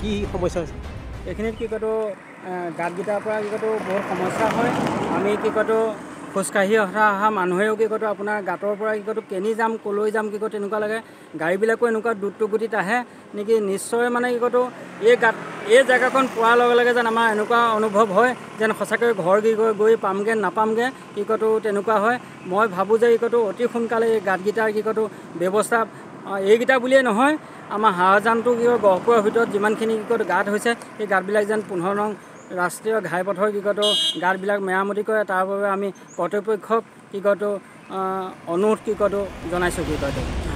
কি সমস্যা হৈছে এইখিনিত কি কয়তো গাঁতকেইটাৰ পৰা কি কয়তো বহুত সমস্যা হয় আমি কি কয়তো খোজকাঢ়ি অহা অহা মানুহেও কি কয়তো আপোনাৰ গাঁতৰ পৰা কি কয়তো কেনি যাম ক'লৈ যাম কি কয় তেনেকুৱা লাগে গাড়ীবিলাকো এনেকুৱা দ্ৰুত গতিত আহে নেকি নিশ্চয় মানে কি কয়তো এই গাঁত এই জেগাকণ পোৱাৰ লগে লগে যেন আমাৰ এনেকুৱা অনুভৱ হয় যেন সঁচাকৈ ঘৰ কি কয় গৈ পামগৈ নাপামগৈ কি কয়তো তেনেকুৱা হয় মই ভাবোঁ যে কি কয়তো অতি সোনকালে এই গাঁতকেইটাৰ কি কয়তো ব্যৱস্থা এইকেইটা বুলিয়েই নহয় আমাৰ হাৱাজানটো কি কয় গহপুৰৰ ভিতৰত যিমানখিনি কি কয় গাঁত হৈছে সেই গাঁতবিলাক যেন পোন্ধৰ নং ৰাষ্ট্ৰীয় ঘাইপথৰ কি কয়তো গাঁতবিলাক মেৰামতি কৰে তাৰ বাবে আমি কৰ্তৃপক্ষক কি কয়তো অনুৰোধ কি কয়তো জনাইছোঁ কি কয়তো।